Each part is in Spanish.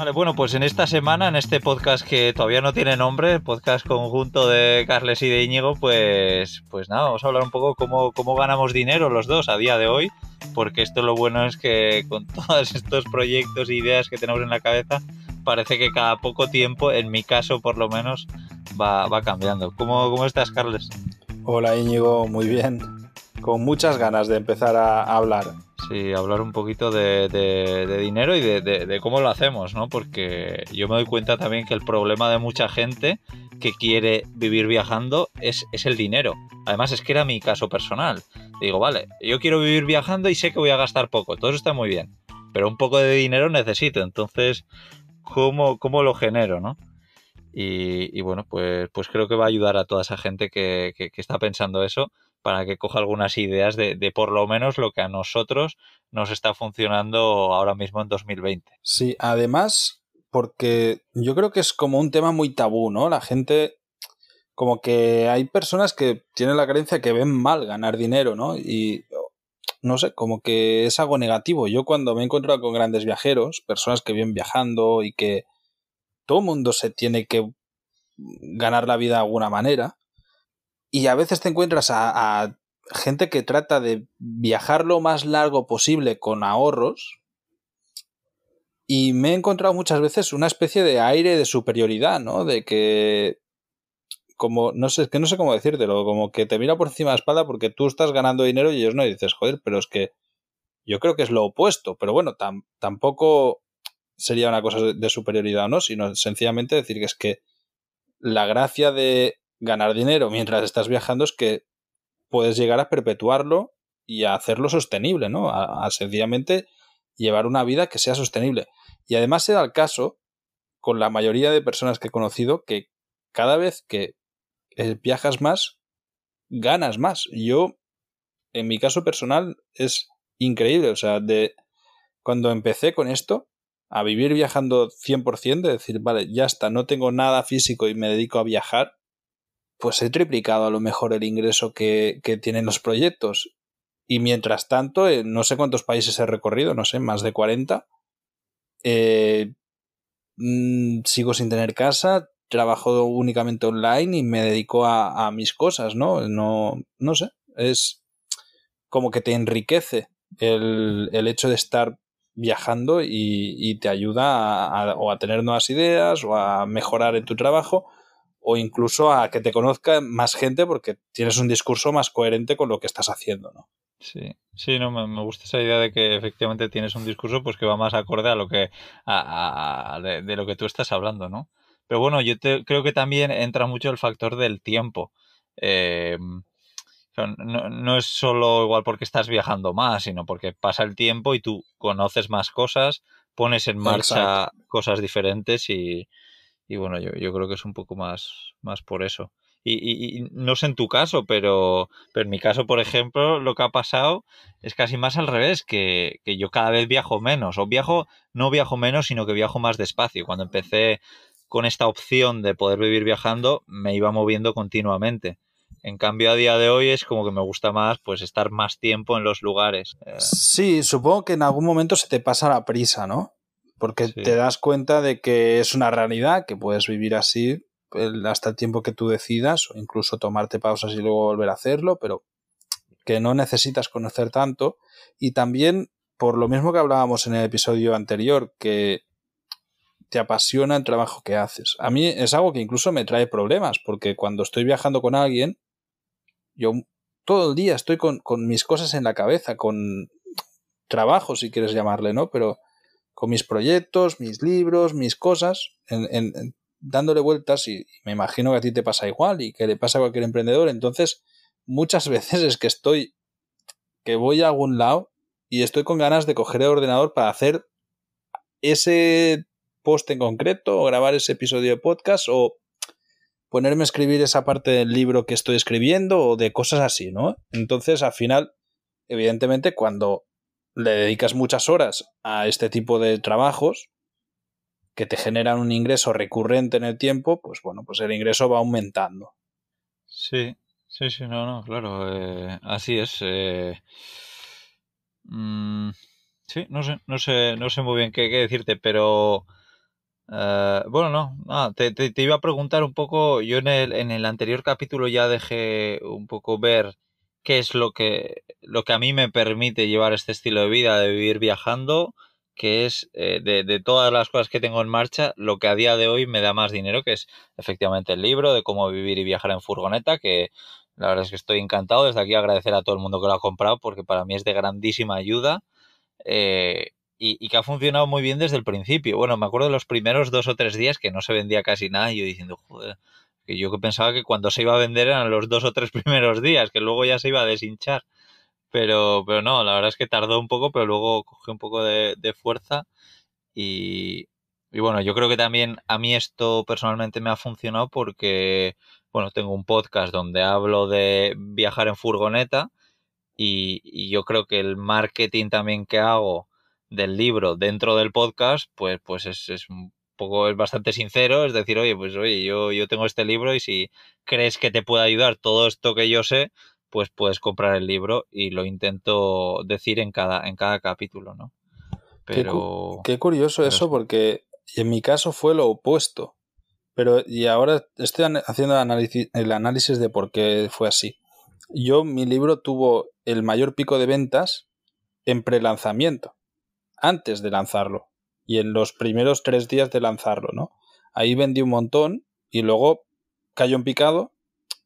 Vale, bueno, pues en esta semana, en este podcast que todavía no tiene nombre, podcast conjunto de Carles y de Íñigo, pues, pues nada, vamos a hablar un poco cómo, cómo ganamos dinero los dos a día de hoy, porque esto lo bueno es que con todos estos proyectos e ideas que tenemos en la cabeza, parece que cada poco tiempo, en mi caso por lo menos, va, va cambiando. ¿Cómo, ¿Cómo estás, Carles? Hola Íñigo, muy bien. Con muchas ganas de empezar a hablar. Sí, hablar un poquito de, dinero y de, cómo lo hacemos, ¿no? Porque yo me doy cuenta también que el problema de mucha gente que quiere vivir viajando es, el dinero. Además es que era mi caso personal. Digo, vale, yo quiero vivir viajando y sé que voy a gastar poco, todo eso está muy bien, pero un poco de dinero necesito, entonces, ¿cómo, cómo lo genero, no? Y, bueno, pues, pues creo que va a ayudar a toda esa gente que, que, está pensando eso para que coja algunas ideas de, de, por lo menos lo que a nosotros nos está funcionando ahora mismo en 2020. Sí, además, porque yo creo que es como un tema muy tabú, ¿no? La gente, como que hay personas que tienen la creencia que ven mal ganar dinero, ¿no? Y no sé, como que es algo negativo. Yo cuando me he encontrado con grandes viajeros, personas que vienen viajando y que todo el mundo se tiene que ganar la vida de alguna manera. Y a veces te encuentras a, gente que trata de viajar lo más largo posible con ahorros. Y me he encontrado muchas veces una especie de aire de superioridad, ¿no? De que como, no sé, que no sé cómo decírtelo, como que te mira por encima de la espalda porque tú estás ganando dinero y ellos no, y dices, joder, pero es que yo creo que es lo opuesto, pero bueno, tampoco sería una cosa de superioridad no, sino sencillamente decir que es que la gracia de ganar dinero mientras estás viajando es que puedes llegar a perpetuarlo y a hacerlo sostenible, ¿no? A, sencillamente llevar una vida que sea sostenible. Y además se da el caso con la mayoría de personas que he conocido que cada vez que eh, viajas más, ganas más. Yo, en mi caso personal, es increíble. O sea, de cuando empecé con esto, a vivir viajando 100%, de decir, vale, ya está, no tengo nada físico y me dedico a viajar, pues he triplicado a lo mejor el ingreso que, tienen los proyectos. Y mientras tanto, eh, no sé cuántos países he recorrido, no sé, más de 40. Eh, mm, sigo sin tener casa, trabajo únicamente online y me dedico a, a, mis cosas, ¿no? No, no sé, es como que te enriquece el, el hecho de estar viajando y, te ayuda o a tener nuevas ideas o a mejorar en tu trabajo o incluso a que te conozca más gente porque tienes un discurso más coherente con lo que estás haciendo, ¿no? Sí, sí, no, me, gusta esa idea de que efectivamente tienes un discurso pues que va más acorde a lo que a, de, lo que tú estás hablando, ¿no? Pero bueno, yo creo que también entra mucho el factor del tiempo. Eh, no, es solo igual porque estás viajando más, sino porque pasa el tiempo y tú conoces más cosas, pones en marcha cosas diferentes y, bueno, yo, yo, creo que es un poco más, más por eso. Y, no sé en tu caso, pero, pero en mi caso, por ejemplo, lo que ha pasado es casi más al revés, que, que yo cada vez viajo menos, o viajo, no viajo menos, sino que viajo más despacio. Cuando empecé con esta opción de poder vivir viajando, me iba moviendo continuamente en cambio, a día de hoy es como que me gusta más pues estar más tiempo en los lugares. Eh. Sí, supongo que en algún momento se te pasa la prisa, ¿no? Porque te das cuenta de que es una realidad, que puedes vivir así hasta el tiempo que tú decidas, o incluso tomarte pausas y luego volver a hacerlo, pero que no necesitas conocer tanto. Y también, por lo mismo que hablábamos en el episodio anterior, que te apasiona el trabajo que haces. A mí es algo que incluso me trae problemas, porque cuando estoy viajando con alguien, yo todo el día estoy con, mis cosas en la cabeza, con trabajo, si quieres llamarle, ¿no? Pero con mis proyectos, mis libros, mis cosas, en, dándole vueltas y, me imagino que a ti te pasa igual y que le pasa a cualquier emprendedor. Entonces, muchas veces es que estoy, que voy a algún lado y estoy con ganas de coger el ordenador para hacer ese post en concreto o grabar ese episodio de podcast o ponerme a escribir esa parte del libro que estoy escribiendo o de cosas así, ¿no? Entonces, al final, evidentemente, cuando le dedicas muchas horas a este tipo de trabajos que te generan un ingreso recurrente en el tiempo, pues bueno, pues el ingreso va aumentando. Sí, sí, sí, no, no, claro, eh, así es. Eh, mm, Sí, no sé, no sé, no sé muy bien qué, decirte, pero eh, bueno, no, te, te, iba a preguntar un poco, yo en el, en el anterior capítulo ya dejé un poco ver qué es lo que, lo que a mí me permite llevar este estilo de vida, de vivir viajando, que es eh, de, de, todas las cosas que tengo en marcha, lo que a día de hoy me da más dinero, que es efectivamente el libro de cómo vivir y viajar en furgoneta, que la verdad es que estoy encantado. Desde aquí agradecer a todo el mundo que lo ha comprado, porque para mí es de grandísima ayuda. Eh, y, que ha funcionado muy bien desde el principio. Bueno, me acuerdo de los primeros dos o tres días que no se vendía casi nada y yo diciendo, joder, que yo pensaba que cuando se iba a vender eran los dos o tres primeros días, que luego ya se iba a deshinchar. Pero, pero no, la verdad es que tardó un poco, pero luego cogió un poco de, fuerza y, y bueno, yo creo que también a mí esto personalmente me ha funcionado porque, bueno, tengo un podcast donde hablo de viajar en furgoneta y, y, yo creo que el marketing también que hago del libro dentro del podcast, pues, pues es, es un poco, es bastante sincero, es decir, oye, pues oye, yo, yo tengo este libro y si crees que te puede ayudar todo esto que yo sé, pues puedes comprar el libro y lo intento decir en cada, en cada capítulo, ¿no? Pero... Qué, curioso eso, porque en mi caso fue lo opuesto. Pero, y ahora estoy haciendo el análisis de por qué fue así. Yo, mi libro tuvo el mayor pico de ventas en pre-lanzamiento, antes de lanzarlo, y en los primeros tres días de lanzarlo, ¿no? Ahí vendí un montón y luego cayó en picado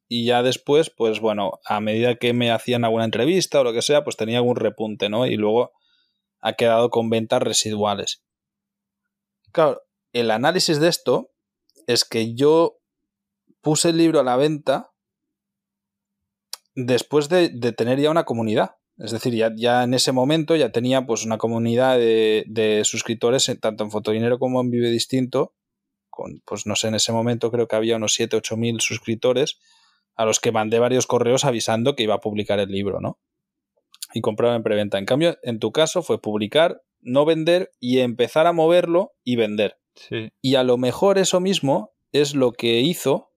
y ya después, pues bueno, a medida que me hacían alguna entrevista o lo que sea, pues tenía algún repunte, ¿no? Y luego ha quedado con ventas residuales. Claro, el análisis de esto es que yo puse el libro a la venta después de, tener ya una comunidad. Es decir, ya, ya, en ese momento ya tenía pues una comunidad de, suscriptores tanto en Fotodinero como en Vive Distinto. Con, pues no sé, en ese momento creo que había unos 7, 8 mil suscriptores a los que mandé varios correos avisando que iba a publicar el libro, ¿no? Y compraba en preventa. En cambio, en tu caso fue publicar, no vender y empezar a moverlo y vender. Y a lo mejor eso mismo es lo que hizo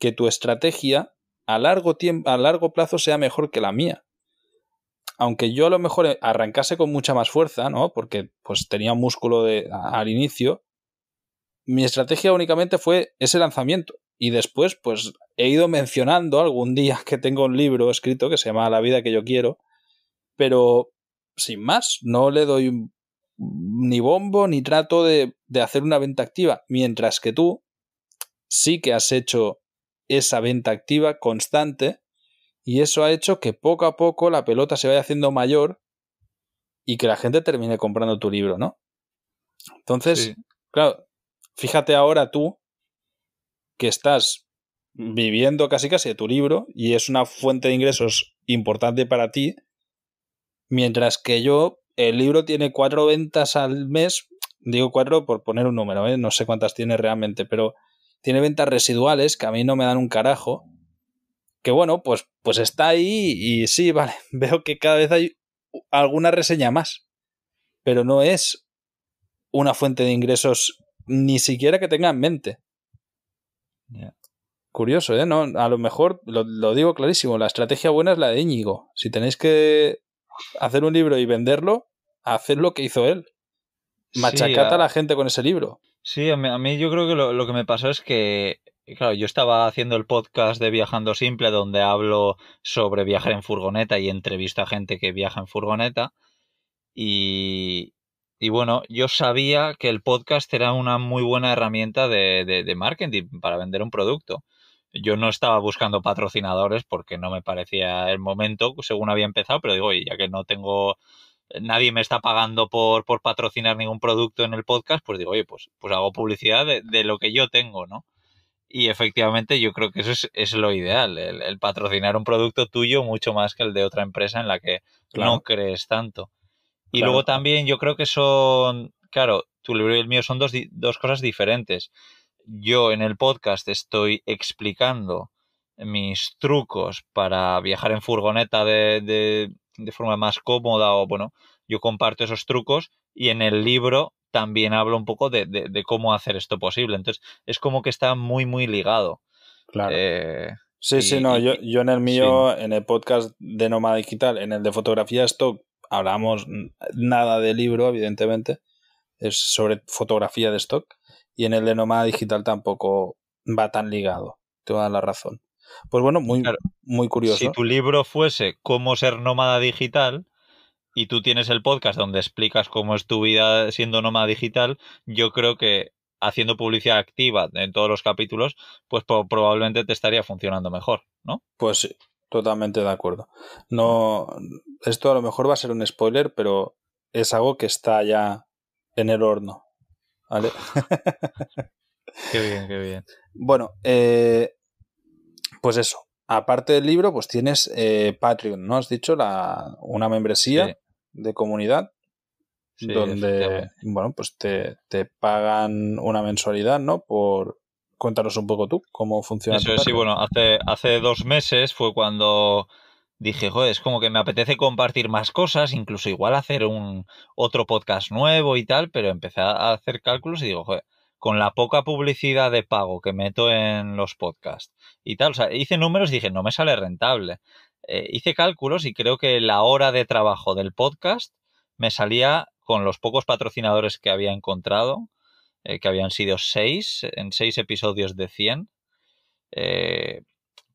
que tu estrategia a largo, tiempo, a largo plazo sea mejor que la mía. Aunque yo a lo mejor arrancase con mucha más fuerza, ¿no? Porque pues tenía músculo de, al inicio, mi estrategia únicamente fue ese lanzamiento. Y después, pues he ido mencionando algún día que tengo un libro escrito que se llama La vida que yo quiero, pero sin más, no le doy ni bombo ni trato de hacer una venta activa, mientras que tú sí que has hecho esa venta activa constante y eso ha hecho que poco a poco la pelota se vaya haciendo mayor y que la gente termine comprando tu libro, ¿no? Entonces, claro, fíjate ahora tú que estás viviendo casi casi de tu libro y es una fuente de ingresos importante para ti, mientras que yo, el libro tiene cuatro ventas al mes, digo cuatro por poner un número, ¿eh? no sé cuántas tiene realmente, pero tiene ventas residuales que a mí no me dan un carajo, que bueno, pues, pues está ahí y sí, vale, veo que cada vez hay alguna reseña más, pero no es una fuente de ingresos ni siquiera que tenga en mente. Curioso, ¿eh? No, a lo mejor, lo, digo clarísimo, la estrategia buena es la de Íñigo. Si tenéis que hacer un libro y venderlo, haced lo que hizo él. Machacata a... la gente con ese libro. Sí, a mí, yo creo que lo, que me pasó es que, claro, yo estaba haciendo el podcast de Viajando Simple donde hablo sobre viajar en furgoneta y entrevisto a gente que viaja en furgoneta. Y, y bueno, yo sabía que el podcast era una muy buena herramienta de, de, marketing para vender un producto. Yo no estaba buscando patrocinadores porque no me parecía el momento según había empezado, pero digo, oye, ya que no tengo, nadie me está pagando por, por patrocinar ningún producto en el podcast, pues digo, oye, pues, pues hago publicidad de, de lo que yo tengo, ¿no? Y efectivamente yo creo que eso es, es lo ideal, el, patrocinar un producto tuyo mucho más que el de otra empresa en la que no crees tanto. Y luego también yo creo que son, claro, tu libro y el mío son dos, dos cosas diferentes. Yo en el podcast estoy explicando mis trucos para viajar en furgoneta de, de, de, forma más cómoda o bueno, yo comparto esos trucos y en el libro también hablo un poco de, de cómo hacer esto posible. Entonces es como que está muy, muy ligado. Claro. Eh, sí, sí, no, yo, yo en el mío, en el podcast de Nómada Digital, en el de fotografía stock, hablamos nada de libro, evidentemente, es sobre fotografía de stock, y en el de Nómada Digital tampoco va tan ligado, te voy a dar la razón. Pues bueno, muy, muy curioso. Si tu libro fuese Cómo ser nómada digital, y tú tienes el podcast donde explicas cómo es tu vida siendo nómada digital, yo creo que haciendo publicidad activa en todos los capítulos, pues probablemente te estaría funcionando mejor, ¿no? Pues sí, totalmente de acuerdo. No, esto a lo mejor va a ser un spoiler, pero es algo que está ya en el horno, ¿vale? qué bien, qué bien. Bueno, eh, pues eso. Aparte del libro, pues tienes eh, Patreon, ¿no? Has dicho la, una membresía de comunidad donde, bueno, pues te, pagan una mensualidad, ¿no? Por, cuéntanos un poco tú cómo funciona. Eso sí, bueno, hace, hace dos meses fue cuando dije, joder, es como que me apetece compartir más cosas, incluso igual hacer un otro podcast nuevo y tal, pero empecé a hacer cálculos y digo, joder, con la poca publicidad de pago que meto en los podcasts y tal, o sea, hice números y dije, no me sale rentable. Eh, hice cálculos y creo que la hora de trabajo del podcast me salía con los pocos patrocinadores que había encontrado, eh, que habían sido seis, en seis episodios de 100, eh,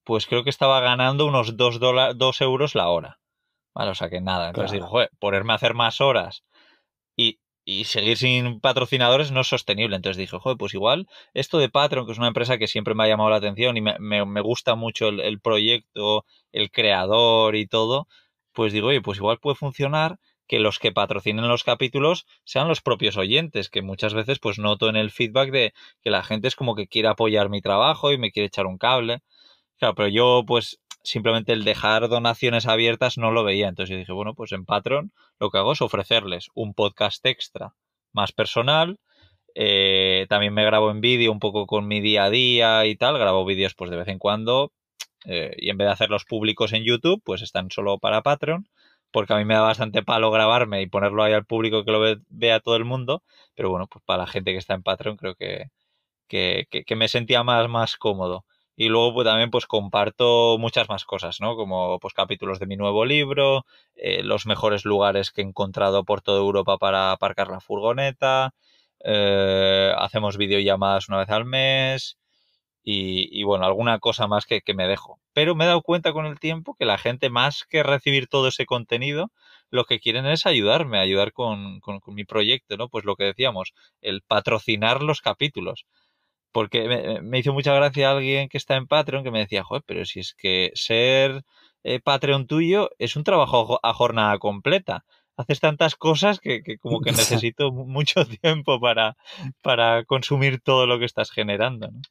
pues creo que estaba ganando unos dos, dos euros la hora. Vale, o sea que nada. Entonces digo, joder, ponerme a hacer más horas y, seguir sin patrocinadores no es sostenible. Entonces dije, joder, pues igual esto de Patreon, que es una empresa que siempre me ha llamado la atención y me, me, gusta mucho el, el, proyecto, el creador y todo, pues digo, oye, pues igual puede funcionar que los que patrocinen los capítulos sean los propios oyentes, que muchas veces pues noto en el feedback de que la gente es como que quiere apoyar mi trabajo y me quiere echar un cable. Claro, pero yo pues simplemente el dejar donaciones abiertas no lo veía. Entonces yo dije, bueno, pues en Patreon lo que hago es ofrecerles un podcast extra más personal. Eh, también me grabo en vídeo un poco con mi día a día y tal. Grabo vídeos pues de vez en cuando. Eh, y en vez de hacerlos públicos en YouTube, pues están solo para Patreon porque a mí me da bastante palo grabarme y ponerlo ahí al público que lo vea todo el mundo, pero bueno, pues para la gente que está en Patreon creo que, que, que, me sentía más, más cómodo. Y luego pues, también pues comparto muchas más cosas, ¿no? Como pues capítulos de mi nuevo libro, eh, los mejores lugares que he encontrado por toda Europa para aparcar la furgoneta, eh, hacemos videollamadas una vez al mes, y, bueno, alguna cosa más que, me dejo. Pero me he dado cuenta con el tiempo que la gente, más que recibir todo ese contenido, lo que quieren es ayudarme, ayudar con, con, mi proyecto, ¿no? Pues lo que decíamos, el patrocinar los capítulos. Porque me, hizo mucha gracia alguien que está en Patreon que me decía, joder, pero si es que ser eh, Patreon tuyo es un trabajo a jornada completa haces tantas cosas que, que, como que necesito mucho tiempo para, para consumir todo lo que estás generando. ¿no?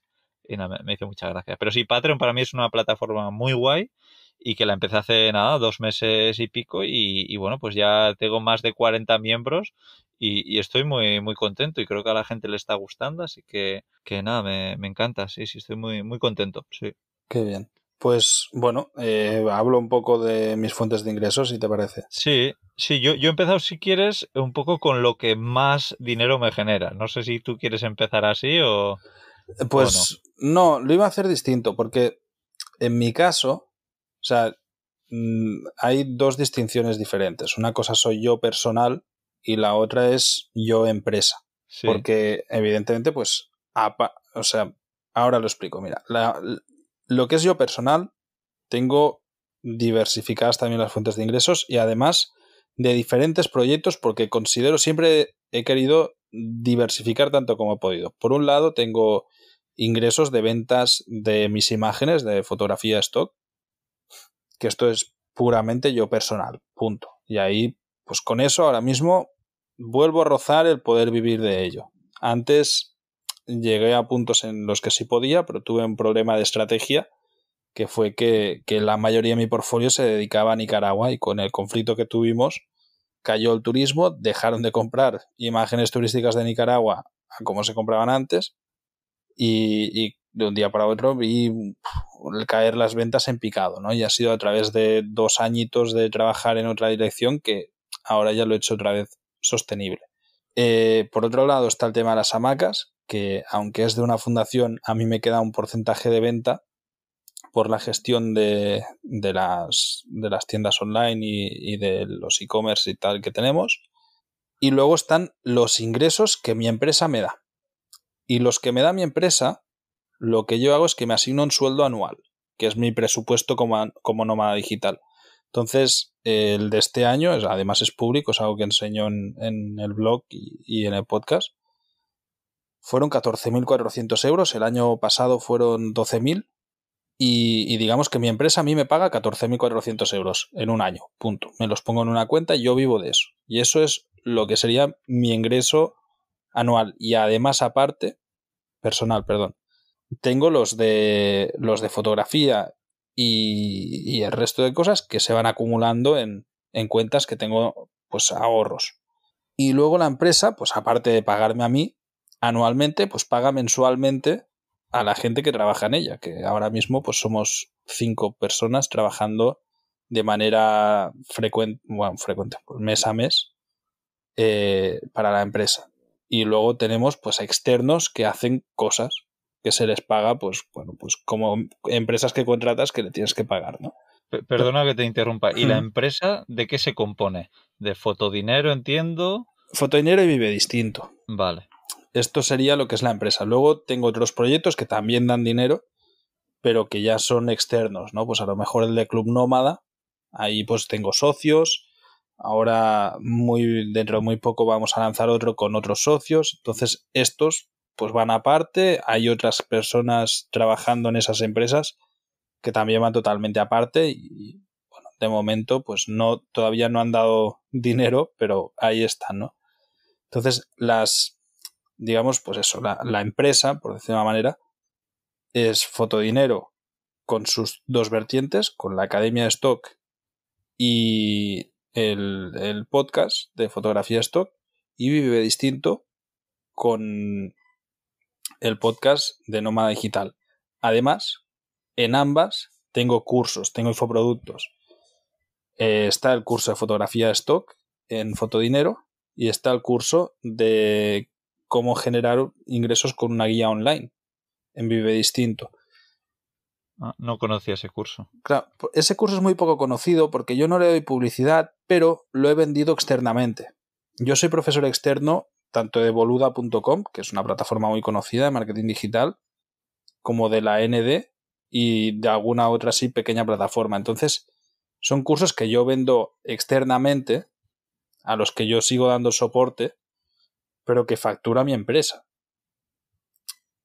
y nada, me, hizo mucha gracia. Pero sí, Patreon para mí es una plataforma muy guay y que la empecé hace nada, dos meses y pico y, bueno, pues ya tengo más de 40 miembros y, estoy muy, muy contento y creo que a la gente le está gustando, así que, que nada, me, me encanta, sí, sí, estoy muy, muy contento, sí. Qué bien. Pues bueno, eh, hablo un poco de mis fuentes de ingresos, si te parece. Sí, sí, yo, yo he empezado, si quieres, un poco con lo que más dinero me genera. No sé si tú quieres empezar así o... Pues no? lo iba a hacer distinto, porque en mi caso, o sea, mm, hay dos distinciones diferentes. Una cosa soy yo personal y la otra es yo empresa. Porque evidentemente, pues, o sea, ahora lo explico. Mira, lo que es yo personal, tengo diversificadas también las fuentes de ingresos y además de diferentes proyectos porque considero siempre he querido diversificar tanto como he podido. Por un lado, tengo ingresos de ventas de mis imágenes de fotografía stock, que esto es puramente yo personal, punto. Y ahí, pues con eso ahora mismo vuelvo a rozar el poder vivir de ello. Antes llegué a puntos en los que sí podía, pero tuve un problema de estrategia que fue que, que la mayoría de mi portfolio se dedicaba a Nicaragua y con el conflicto que tuvimos cayó el turismo, dejaron de comprar imágenes turísticas de Nicaragua a como se compraban antes y, de un día para otro vi caer las ventas en picado, ¿no? Y ha sido a través de dos añitos de trabajar en otra dirección que ahora ya lo he hecho otra vez sostenible. Eh, por otro lado está el tema de las hamacas, que aunque es de una fundación, a mí me queda un porcentaje de venta, por la gestión de, de, las, de las tiendas online y, y de los e-commerce y tal que tenemos. Y luego están los ingresos que mi empresa me da. Y los que me da mi empresa, lo que yo hago es que me asigno un sueldo anual, que es mi presupuesto como, como nómada digital. Entonces, el de este año, además es público, es algo que enseño en, el blog y, y, en el podcast, fueron 14.400 euros, el año pasado fueron 12.000 y, y, digamos que mi empresa a mí me paga 14.400 euros en un año, punto. Me los pongo en una cuenta y yo vivo de eso. Y eso es lo que sería mi ingreso anual. Y además aparte, personal, perdón, tengo los de, los de fotografía y, el resto de cosas que se van acumulando en, en cuentas que tengo pues ahorros. Y luego la empresa, pues aparte de pagarme a mí anualmente, pues paga mensualmente a la gente que trabaja en ella, que ahora mismo pues somos cinco personas trabajando de manera frecuente, bueno, frecuente, pues mes a mes eh, para la empresa. Y luego tenemos pues externos que hacen cosas que se les paga, pues bueno, pues como empresas que contratas que le tienes que pagar, ¿no? Perdona que te interrumpa. ¿Y la empresa de qué se compone? ¿De fotodinero, entiendo? Fotodinero y vive distinto. Vale. Esto sería lo que es la empresa. Luego tengo otros proyectos que también dan dinero, pero que ya son externos, ¿no? Pues a lo mejor el de Club Nómada, ahí pues tengo socios. Ahora, muy, dentro de muy poco, vamos a lanzar otro con otros socios. Entonces, estos pues van aparte. Hay otras personas trabajando en esas empresas que también van totalmente aparte. Y bueno, de momento, pues no, todavía no han dado dinero, pero ahí están, ¿no? Entonces, las, digamos, pues eso, la, empresa, por decir de una manera, es Fotodinero con sus dos vertientes, con la Academia de Stock y el, el podcast de fotografía stock, y Vive Distinto con el podcast de Nómada Digital. Además, en ambas tengo cursos, tengo infoproductos. Eh, está el curso de fotografía de stock en Fotodinero y está el curso de cómo generar ingresos con una guía online en Vive Distinto. Ah, no conocía ese curso. Claro, ese curso es muy poco conocido porque yo no le doy publicidad, pero lo he vendido externamente. Yo soy profesor externo tanto de boluda.com, que es una plataforma muy conocida de marketing digital, como de la ND y de alguna otra así pequeña plataforma. Entonces, son cursos que yo vendo externamente, a los que yo sigo dando soporte, pero que factura mi empresa.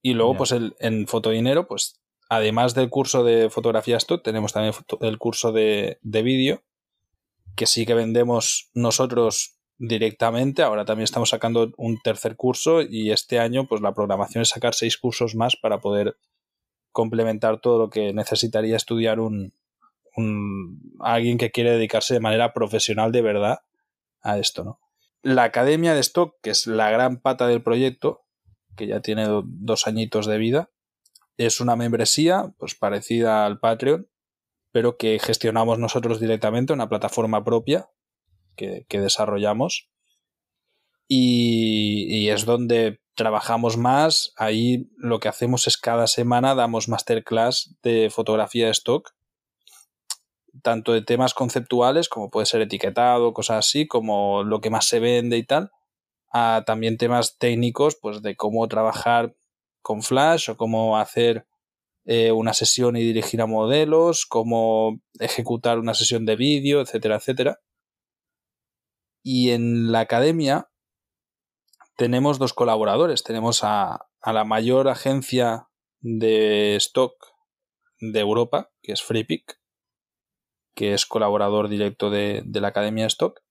Y luego, yeah. pues el, en Fotodinero, pues además del curso de fotografía stock, tenemos también el curso de, de vídeo, que sí que vendemos nosotros directamente. Ahora también estamos sacando un tercer curso y este año pues la programación es sacar seis cursos más para poder complementar todo lo que necesitaría estudiar un, alguien que quiere dedicarse de manera profesional de verdad a esto, ¿no? La Academia de Stock, que es la gran pata del proyecto, que ya tiene do, dos añitos de vida, es una membresía pues parecida al Patreon, pero que gestionamos nosotros directamente, una plataforma propia que, desarrollamos. Y, y, es donde trabajamos más. Ahí lo que hacemos es cada semana damos masterclass de fotografía de stock, tanto de temas conceptuales como puede ser etiquetado, cosas así, como lo que más se vende y tal, a también temas técnicos, pues de cómo trabajar con Flash o cómo hacer eh, una sesión y dirigir a modelos, cómo ejecutar una sesión de vídeo, etcétera, etcétera. Y en la academia tenemos dos colaboradores. Tenemos a, a la mayor agencia de stock de Europa, que es FreePick, que es colaborador directo de, de, la Academia Stock,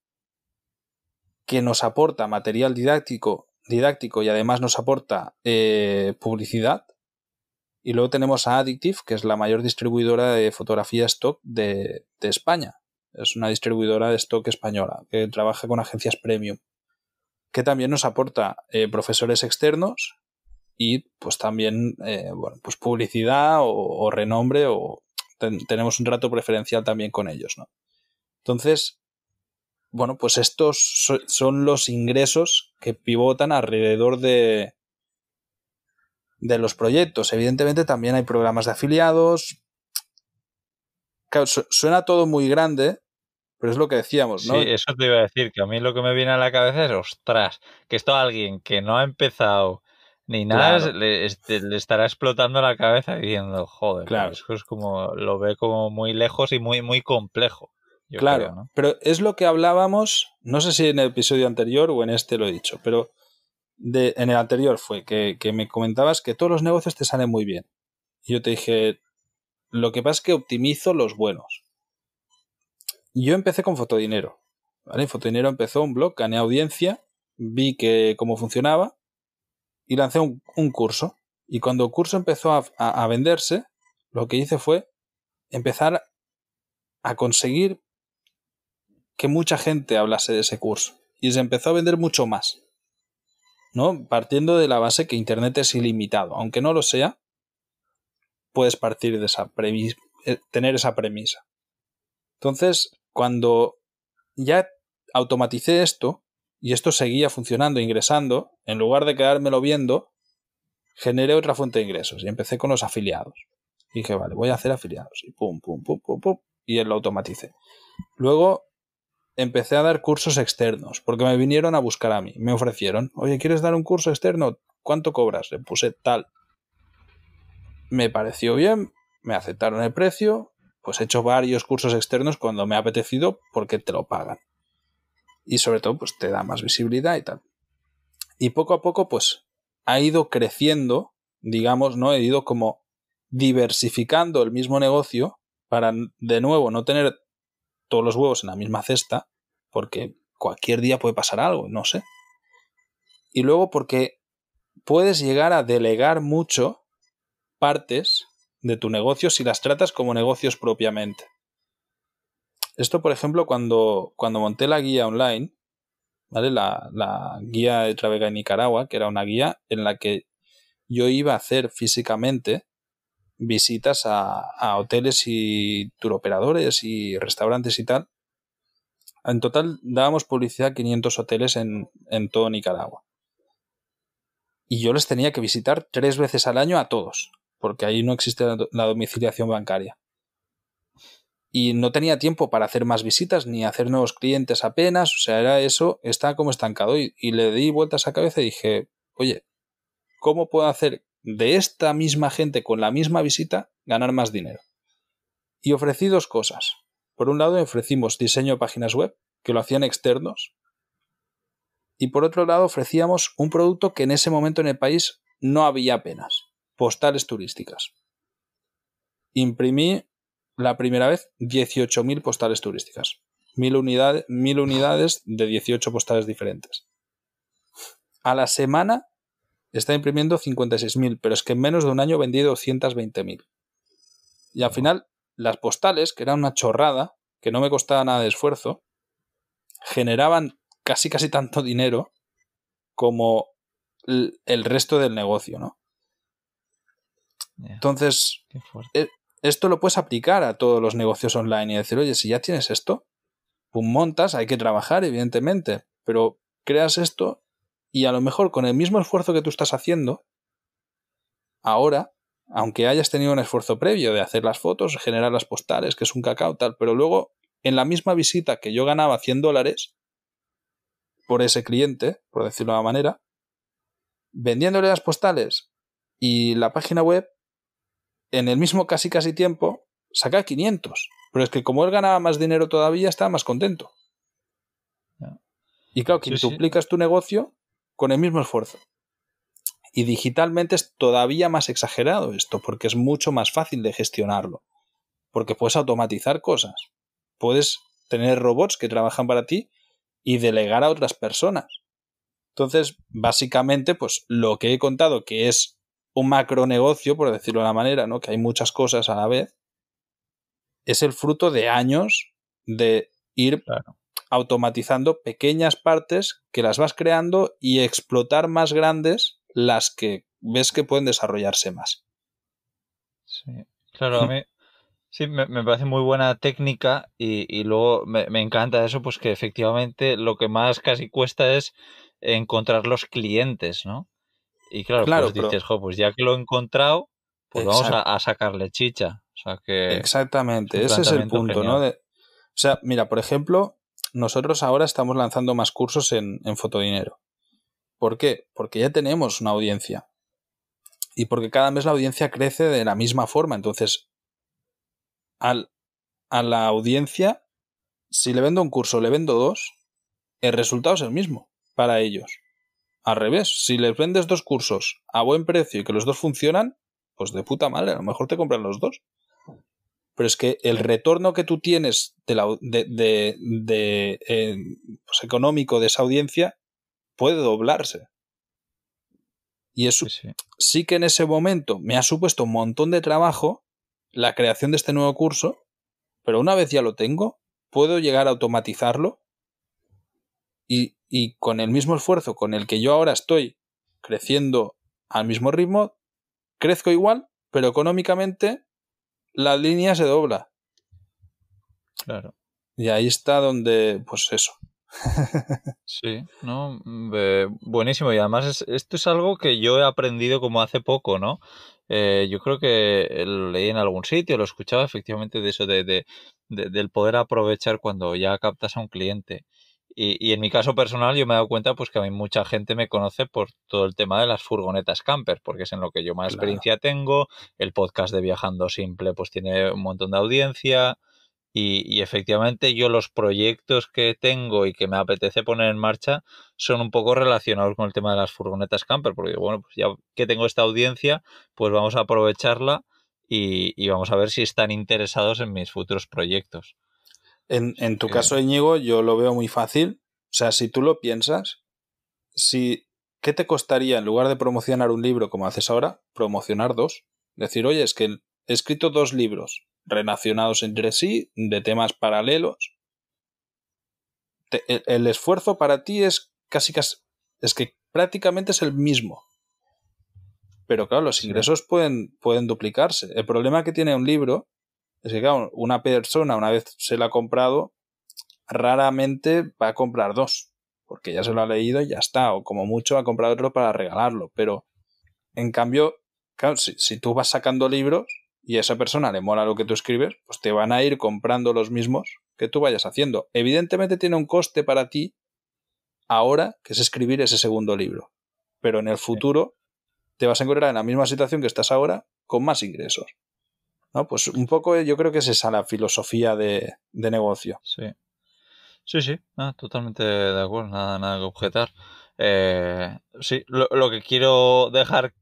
que nos aporta material didáctico, didáctico y además nos aporta eh, publicidad. Y luego tenemos a Addictive, que es la mayor distribuidora de fotografía stock de, de España es una distribuidora de stock española que trabaja con agencias premium, que también nos aporta eh, profesores externos y pues también eh, bueno, pues publicidad o, renombre o ten, tenemos un trato preferencial también con ellos, ¿no? Entonces, bueno, pues estos so, son los ingresos que pivotan alrededor de, de los proyectos. Evidentemente también hay programas de afiliados, suena todo muy grande, pero es lo que decíamos, ¿no? Sí, eso te iba a decir, que a mí lo que me viene a la cabeza es, ostras, que esto a alguien que no ha empezado ni nada le, este, le, estará explotando la cabeza diciendo, joder, claro. eso es como, lo ve como muy lejos y muy, muy complejo. claro, pero es lo que hablábamos, no sé si en el episodio anterior o en este lo he dicho, pero de, en el anterior fue que, que me comentabas que todos los negocios te salen muy bien. Y yo te dije, lo que pasa es que optimizo los buenos. Yo empecé con Fotodinero. ¿vale? Fotodinero empezó un blog, gané audiencia, vi que cómo funcionaba y lancé un, curso. Y cuando el curso empezó a, venderse, lo que hice fue empezar a conseguir que mucha gente hablase de ese curso. Y se empezó a vender mucho más. ¿No? Partiendo de la base que Internet es ilimitado. Aunque no lo sea, puedes partir de esa premisa, eh, tener esa premisa. Entonces, cuando ya automaticé esto, y esto seguía funcionando, ingresando, en lugar de quedármelo viendo, generé otra fuente de ingresos y empecé con los afiliados. Y dije, vale, voy a hacer afiliados. Y pum, pum, pum, pum, pum. Y lo automaticé. Luego empecé a dar cursos externos, porque me vinieron a buscar a mí. Me ofrecieron, oye, ¿quieres dar un curso externo? ¿Cuánto cobras? Le puse tal. Me pareció bien, me aceptaron el precio, pues he hecho varios cursos externos cuando me ha apetecido porque te lo pagan y sobre todo pues te da más visibilidad y tal. Y poco a poco pues ha ido creciendo, digamos, ¿no? He ido como diversificando el mismo negocio para de nuevo no tener todos los huevos en la misma cesta, porque cualquier día puede pasar algo, no sé. Y luego porque puedes llegar a delegar mucho partes de tu negocio si las tratas como negocios propiamente. Esto, por ejemplo, cuando, cuando monté la guía online, ¿vale? La, la guía de Travega en Nicaragua, que era una guía en la que yo iba a hacer físicamente visitas a, hoteles y turoperadores y restaurantes y tal. En total dábamos publicidad a 500 hoteles en, en todo Nicaragua. Y yo les tenía que visitar tres veces al año a todos, porque ahí no existe la domiciliación bancaria y no tenía tiempo para hacer más visitas ni hacer nuevos clientes apenas, o sea, era eso, estaba como estancado y, le di vueltas a cabeza y dije, oye, ¿cómo puedo hacer de esta misma gente con la misma visita ganar más dinero? Y ofrecí dos cosas. Por un lado, ofrecimos diseño de páginas web, que lo hacían externos, y por otro lado, ofrecíamos un producto que en ese momento en el país no había apenas, postales turísticas. Imprimí la primera vez 18.000 postales turísticas. Mil, unidades, mil unidades de 18 postales diferentes. A la semana está imprimiendo 56.000, pero es que en menos de un año vendí 220.000. Y al final, las postales, que era una chorrada, que no me costaba nada de esfuerzo, generaban casi casi tanto dinero como el resto del negocio, ¿no? Entonces, esto lo puedes aplicar a todos los negocios online y decir, oye, si ya tienes esto, pues montas, hay que trabajar, evidentemente, pero creas esto y a lo mejor con el mismo esfuerzo que tú estás haciendo, ahora, aunque hayas tenido un esfuerzo previo de hacer las fotos, generar las postales, que es un cacao tal, pero luego en la misma visita que yo ganaba 100 dólares por ese cliente, por decirlo de una manera, vendiéndole las postales y la página web, en el mismo casi casi tiempo saca 500. Pero es que como él ganaba más dinero todavía, estaba más contento. Y claro, que duplicas tu negocio con el mismo esfuerzo. Y digitalmente es todavía más exagerado esto, porque es mucho más fácil de gestionarlo. Porque puedes automatizar cosas. Puedes tener robots que trabajan para ti y delegar a otras personas. Entonces, básicamente, pues lo que he contado, que es un macronegocio, por decirlo de una manera, ¿no? que hay muchas cosas a la vez, es el fruto de años de ir automatizando pequeñas partes que las vas creando y explotar más grandes las que ves que pueden desarrollarse más. Sí, claro, a mí sí me, parece muy buena técnica y, y luego me, me, encanta eso, pues que efectivamente lo que más casi cuesta es encontrar los clientes, ¿no? Y claro, pues dices, jo, pues ya que lo he encontrado, pues vamos a, sacarle chicha. sea que... Exactamente, ese es el punto, ¿no? o sea, mira, por ejemplo, nosotros ahora estamos lanzando más cursos en, en Fotodinero. ¿Por qué? Porque ya tenemos una audiencia. Y porque cada mes la audiencia crece de la misma forma. Entonces, al, a la audiencia, si le vendo un curso, le vendo dos, el resultado es el mismo para ellos. Al revés, si les vendes dos cursos a buen precio y que los dos funcionan, pues de puta madre, a lo mejor te compran los dos. Pero es que el retorno que tú tienes de, la, de, de, eh, pues económico de esa audiencia puede doblarse. Y eso sí que en ese momento me ha supuesto un montón de trabajo la creación de este nuevo curso, pero una vez ya lo tengo, puedo llegar a automatizarlo y, y con el mismo esfuerzo con el que yo ahora estoy creciendo al mismo ritmo, crezco igual, pero económicamente la línea se dobla. Claro. Y ahí está donde, pues eso. sí, ¿no? buenísimo. Y además esto es algo que yo he aprendido como hace poco, ¿no? Eh, yo creo que lo leí en algún sitio, lo escuchaba efectivamente de eso, de, de, del poder aprovechar cuando ya captas a un cliente. Y, y, en mi caso personal yo me he dado cuenta pues que a mí mucha gente me conoce por todo el tema de las furgonetas camper, porque es en lo que yo más experiencia tengo, el podcast de Viajando Simple pues tiene un montón de audiencia y, y, efectivamente yo los proyectos que tengo y que me apetece poner en marcha son un poco relacionados con el tema de las furgonetas camper, porque bueno, pues ya que tengo esta audiencia, pues vamos a aprovecharla y, y vamos a ver si están interesados en mis futuros proyectos. En, en tu caso, Íñigo, yo lo veo muy fácil. O sea, si tú lo piensas, si ¿qué te costaría en lugar de promocionar un libro como haces ahora, promocionar dos? Decir, oye, es que he escrito dos libros relacionados entre sí, de temas paralelos. el, el, esfuerzo para ti es casi casi es que prácticamente es el mismo. Pero claro, los ingresos pueden, pueden duplicarse. El problema que tiene un libro es que, claro, una persona, una vez se la ha comprado, raramente va a comprar dos, porque ya se lo ha leído y ya está, o como mucho ha comprado otro para regalarlo. Pero, en cambio, claro, si, si tú vas sacando libros y a esa persona le mola lo que tú escribes, pues te van a ir comprando los mismos que tú vayas haciendo. Evidentemente tiene un coste para ti ahora, que es escribir ese segundo libro. Pero en el futuro te vas a encontrar en la misma situación que estás ahora con más ingresos. ¿No? Pues un poco yo creo que es esa la filosofía de, de negocio. Sí. Sí, sí, ah, totalmente de acuerdo, nada, nada que objetar. Eh, sí, lo, lo, que quiero dejar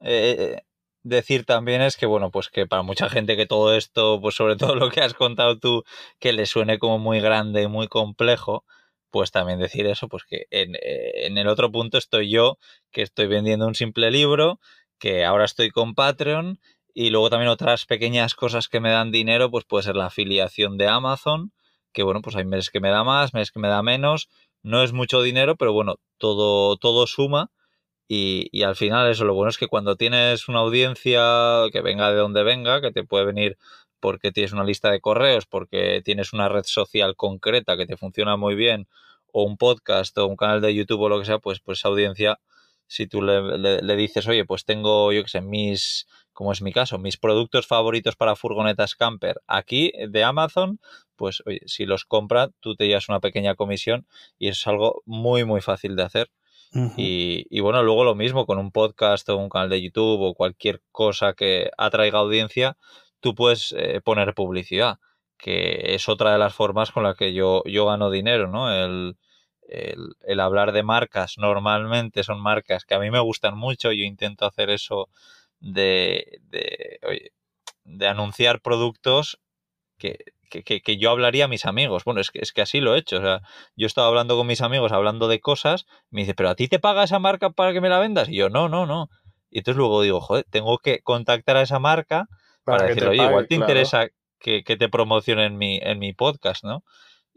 eh, decir también es que, bueno, pues que para mucha gente que todo esto, pues sobre todo lo que has contado tú, que le suene como muy grande y muy complejo, pues también decir eso, pues que en, en el otro punto estoy yo, que estoy vendiendo un simple libro, que ahora estoy con Patreon y luego también otras pequeñas cosas que me dan dinero, pues puede ser la afiliación de Amazon, que bueno, pues hay meses que me da más, meses que me da menos. No es mucho dinero, pero bueno, todo, todo suma. Y, y, al final eso, lo bueno es que cuando tienes una audiencia que venga de donde venga, que te puede venir porque tienes una lista de correos, porque tienes una red social concreta que te funciona muy bien, o un podcast o un canal de YouTube o lo que sea, pues, pues esa audiencia, si tú le, le, le dices, oye, pues tengo, yo que sé, mis como es mi caso, mis productos favoritos para furgonetas camper aquí de Amazon, pues oye, si los compra, tú te llevas una pequeña comisión y es algo muy, muy fácil de hacer. Uh -huh. y, y, bueno, luego lo mismo con un podcast o un canal de YouTube o cualquier cosa que atraiga audiencia, tú puedes eh, poner publicidad, que es otra de las formas con las que yo, yo gano dinero, ¿no? El, el, el hablar de marcas normalmente son marcas que a mí me gustan mucho, yo intento hacer eso de, de, oye, de anunciar productos que, que, que, yo hablaría a mis amigos. Bueno, es que, es que así lo he hecho. O sea, yo estaba hablando con mis amigos, hablando de cosas, me dice, pero a ti te paga esa marca para que me la vendas? Y yo, no, no, no. Y entonces luego digo, joder, tengo que contactar a esa marca para, para decirle, oye, igual te claro. interesa que, que, te promocione en mi, en mi podcast, ¿no?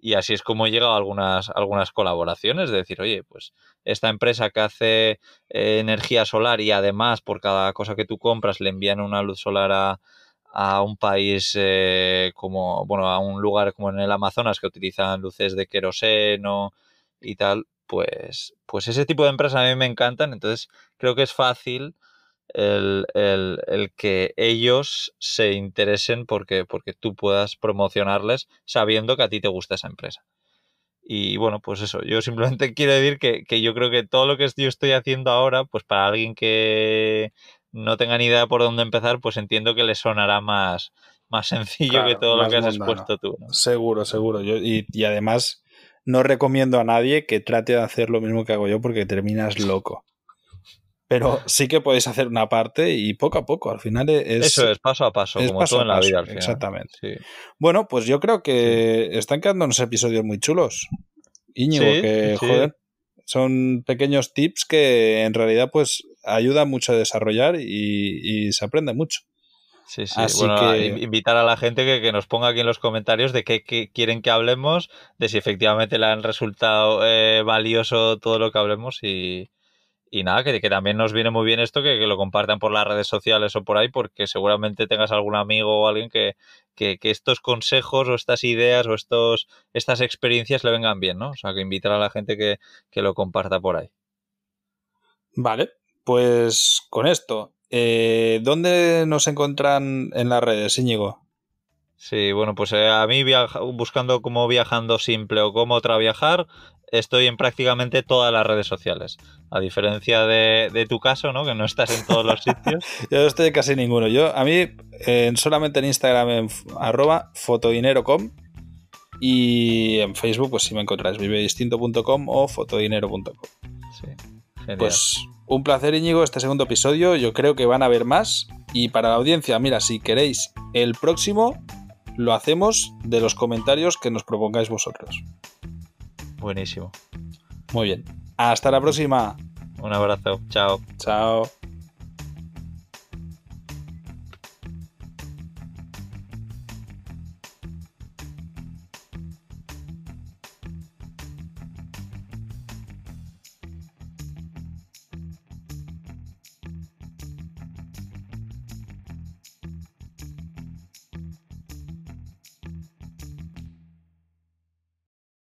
Y así es como he llegado a algunas, algunas colaboraciones, de decir, oye, pues esta empresa que hace eh, energía solar y además por cada cosa que tú compras le envían una luz solar a, a un país eh, como, bueno, a un lugar como en el Amazonas que utilizan luces de queroseno y tal, pues, pues ese tipo de empresas a mí me encantan, entonces creo que es fácil el, el, que ellos se interesen porque, porque tú puedas promocionarles sabiendo que a ti te gusta esa empresa. Y bueno, pues eso, yo simplemente quiero decir que, que, yo creo que todo lo que yo estoy haciendo ahora, pues para alguien que no tenga ni idea por dónde empezar, pues entiendo que le sonará más, más sencillo que todo lo que has expuesto tú. Seguro, seguro. Yo, y, y además no recomiendo a nadie que trate de hacer lo mismo que hago yo porque terminas loco. Pero sí que podéis hacer una parte y poco a poco, al final es... Eso es, paso a paso, como todo en la vida. Exactamente. Bueno, pues yo creo que están quedando unos episodios muy chulos. Íñigo, que, joder, son pequeños tips que en realidad pues ayudan mucho a desarrollar y, se aprende mucho. Sí, sí. bueno, invitar a la gente que, nos ponga aquí en los comentarios de qué, quieren que hablemos, de si efectivamente le han resultado eh, valioso todo lo que hablemos y, y nada, que, que, también nos viene muy bien esto, que, lo compartan por las redes sociales o por ahí, porque seguramente tengas algún amigo o alguien que, que, estos consejos o estas ideas o estos, estas experiencias le vengan bien, ¿no? O sea, que invitar a la gente que, lo comparta por ahí. Vale, pues con esto, eh, ¿dónde nos encuentran en las redes, Íñigo? Sí, bueno, pues eh, a mí buscando cómo viajando simple o cómo otra viajar, estoy en prácticamente todas las redes sociales. A diferencia de, tu caso, ¿no? Que no estás en todos los sitios. Yo no estoy casi ninguno. Yo, a mí, solamente en Instagram, en arroba fotodinero.com y en Facebook, pues si me encontráis, vivedistinto.com o fotodinero.com. Sí, genial. Pues un placer, Íñigo, este segundo episodio. Yo creo que van a haber más. Y para la audiencia, mira, si queréis el próximo, lo hacemos de los comentarios que nos propongáis vosotros. Buenísimo. Muy bien. Hasta la próxima. Un abrazo. Chao. Chao.